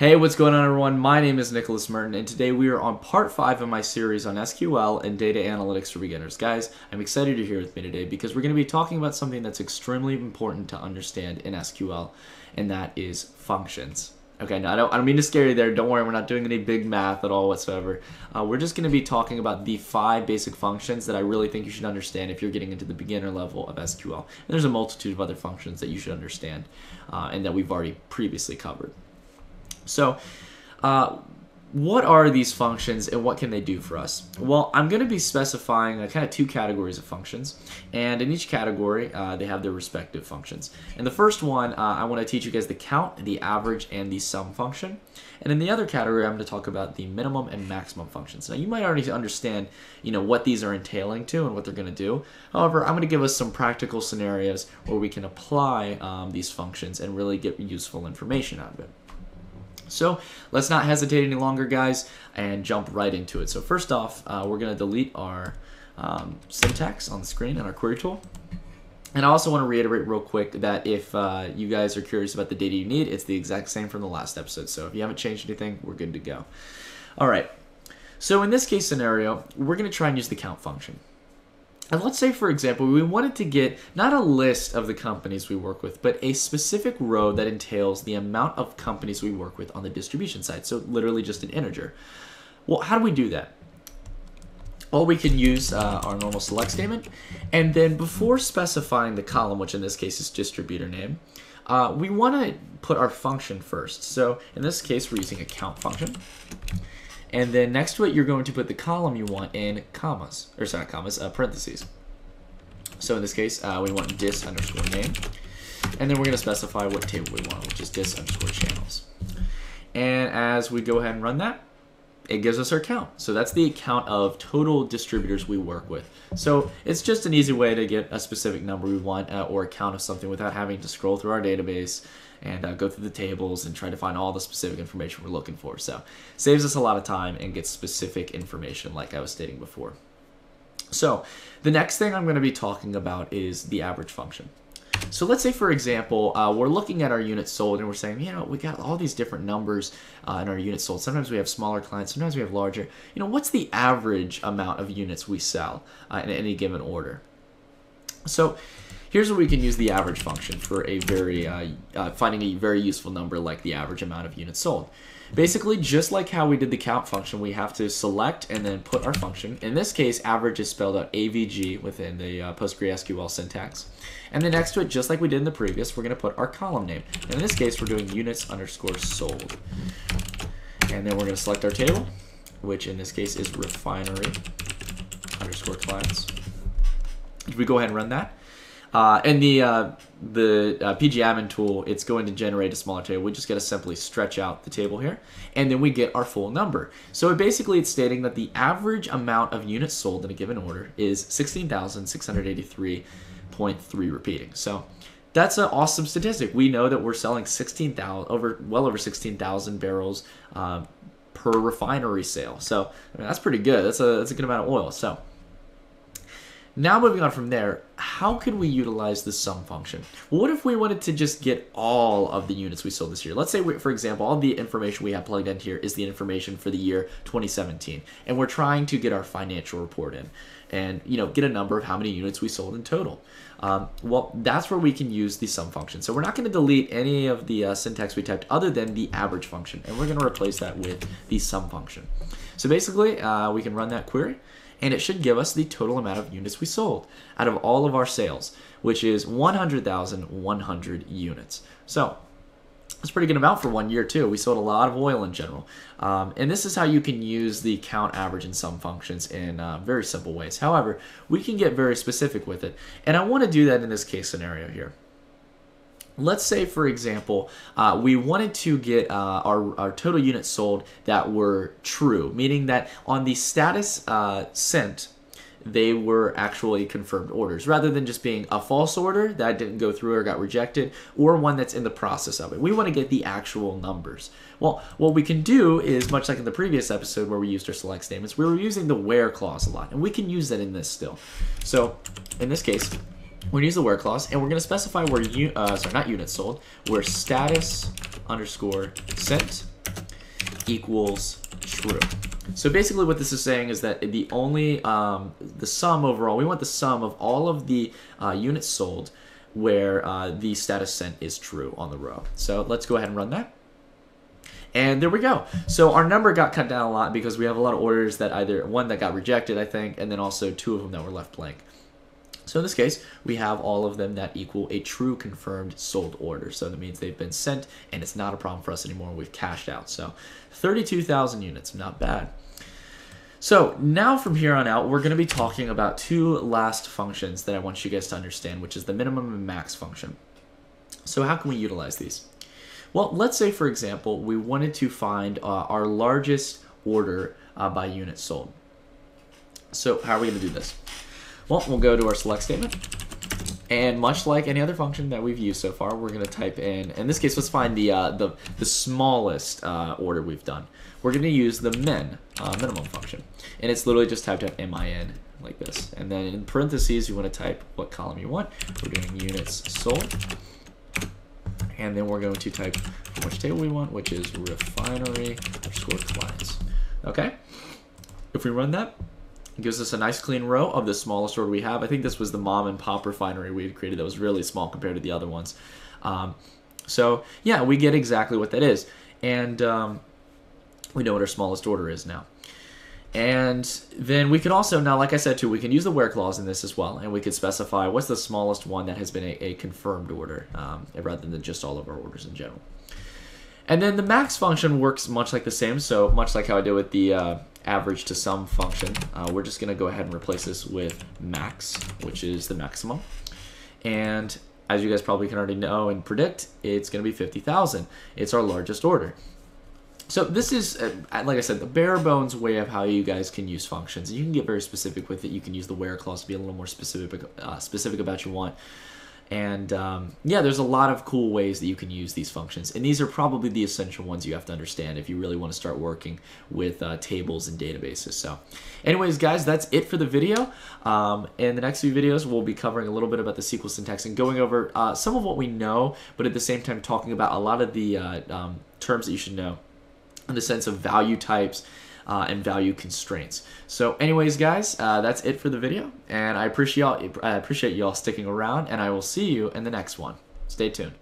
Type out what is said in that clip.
Hey, what's going on, everyone? My name is Nicholas Merton, and today we are on part five of my series on SQL and data analytics for beginners. Guys, I'm excited you're here with me today because we're going to be talking about something that's extremely important to understand in SQL, and that is functions. Okay, now I don't, I don't mean to scare you there. Don't worry, we're not doing any big math at all whatsoever. Uh, we're just going to be talking about the five basic functions that I really think you should understand if you're getting into the beginner level of SQL. And there's a multitude of other functions that you should understand uh, and that we've already previously covered. So, uh, what are these functions and what can they do for us? Well, I'm going to be specifying uh, kind of two categories of functions, and in each category, uh, they have their respective functions. And the first one, uh, I want to teach you guys the count, the average, and the sum function. And in the other category, I'm going to talk about the minimum and maximum functions. Now, you might already understand, you know, what these are entailing to and what they're going to do. However, I'm going to give us some practical scenarios where we can apply um, these functions and really get useful information out of it. So let's not hesitate any longer, guys, and jump right into it. So first off, uh, we're going to delete our um, syntax on the screen and our query tool. And I also want to reiterate real quick that if uh, you guys are curious about the data you need, it's the exact same from the last episode. So if you haven't changed anything, we're good to go. All right. So in this case scenario, we're going to try and use the count function. And let's say, for example, we wanted to get not a list of the companies we work with, but a specific row that entails the amount of companies we work with on the distribution side. So literally just an integer. Well, how do we do that? Well, we can use uh, our normal select statement. And then before specifying the column, which in this case is distributor name, uh, we want to put our function first. So in this case, we're using a count function. And then next to it, you're going to put the column you want in commas, or sorry, commas, uh, parentheses. So in this case, uh, we want dis underscore name. And then we're going to specify what table we want, which is dis underscore channels. And as we go ahead and run that, it gives us our count. So that's the count of total distributors we work with. So it's just an easy way to get a specific number we want uh, or a count of something without having to scroll through our database and uh, go through the tables and try to find all the specific information we're looking for. So saves us a lot of time and gets specific information like I was stating before. So the next thing I'm going to be talking about is the average function. So let's say, for example, uh, we're looking at our units sold and we're saying, you know, we got all these different numbers uh, in our units sold. Sometimes we have smaller clients, sometimes we have larger. You know, what's the average amount of units we sell uh, in any given order? So Here's where we can use the average function for a very uh, uh, finding a very useful number like the average amount of units sold. Basically, just like how we did the count function, we have to select and then put our function. In this case, average is spelled out AVG within the uh, PostgreSQL syntax. And then next to it, just like we did in the previous, we're going to put our column name. In this case, we're doing units underscore sold. And then we're going to select our table, which in this case is refinery underscore clients. If we go ahead and run that, uh, and the uh, the uh, pgadmin tool, it's going to generate a smaller table. We just got to simply stretch out the table here, and then we get our full number. So it basically, it's stating that the average amount of units sold in a given order is 16,683.3 repeating. So that's an awesome statistic. We know that we're selling 16,000 over well over 16,000 barrels uh, per refinery sale. So I mean, that's pretty good. That's a that's a good amount of oil. So now moving on from there, how could we utilize the sum function? What if we wanted to just get all of the units we sold this year? Let's say, we, for example, all the information we have plugged in here is the information for the year 2017, and we're trying to get our financial report in and you know get a number of how many units we sold in total. Um, well, that's where we can use the sum function. So we're not going to delete any of the uh, syntax we typed other than the average function, and we're going to replace that with the sum function. So basically, uh, we can run that query and it should give us the total amount of units we sold out of all of our sales, which is 100,100 units. So that's pretty good amount for one year too. We sold a lot of oil in general. Um, and this is how you can use the count average in sum functions in uh, very simple ways. However, we can get very specific with it. And I want to do that in this case scenario here. Let's say, for example, uh, we wanted to get uh, our, our total units sold that were true, meaning that on the status uh, sent, they were actually confirmed orders rather than just being a false order that didn't go through or got rejected or one that's in the process of it. We want to get the actual numbers. Well, what we can do is much like in the previous episode where we used our select statements, we were using the where clause a lot and we can use that in this still. So in this case, we're gonna use the where clause, and we're gonna specify where you, uh, sorry, not units sold, where status underscore sent equals true. So basically what this is saying is that the only, um, the sum overall, we want the sum of all of the uh, units sold where uh, the status sent is true on the row. So let's go ahead and run that. And there we go. So our number got cut down a lot because we have a lot of orders that either, one that got rejected, I think, and then also two of them that were left blank. So in this case, we have all of them that equal a true confirmed sold order. So that means they've been sent and it's not a problem for us anymore. We've cashed out. So 32,000 units, not bad. So now from here on out, we're going to be talking about two last functions that I want you guys to understand, which is the minimum and max function. So how can we utilize these? Well, let's say, for example, we wanted to find uh, our largest order uh, by unit sold. So how are we going to do this? Well, we'll go to our select statement. And much like any other function that we've used so far, we're going to type in, in this case, let's find the, uh, the, the smallest uh, order we've done. We're going to use the min, uh, minimum function. And it's literally just typed out min like this. And then in parentheses, you want to type what column you want. We're doing units sold and then we're going to type which table we want, which is refinery underscore clients. Okay, if we run that, gives us a nice clean row of the smallest order we have. I think this was the mom and pop refinery we had created that was really small compared to the other ones. Um, so yeah, we get exactly what that is. And um, we know what our smallest order is now. And then we can also, now like I said too, we can use the where clause in this as well, and we could specify what's the smallest one that has been a, a confirmed order, um, rather than just all of our orders in general. And then the max function works much like the same, so much like how I did with the uh, average to sum function, uh, we're just going to go ahead and replace this with max, which is the maximum. And as you guys probably can already know and predict, it's going to be 50,000. It's our largest order. So this is, uh, like I said, the bare bones way of how you guys can use functions. You can get very specific with it. You can use the where clause to be a little more specific, uh, specific about what you want. And um, yeah, there's a lot of cool ways that you can use these functions. And these are probably the essential ones you have to understand if you really want to start working with uh, tables and databases. So anyways, guys, that's it for the video. Um, in the next few videos, we'll be covering a little bit about the SQL syntax and going over uh, some of what we know, but at the same time talking about a lot of the uh, um, terms that you should know in the sense of value types uh, and value constraints. So anyways, guys, uh, that's it for the video, and I appreciate y'all, I appreciate y'all sticking around, and I will see you in the next one. Stay tuned.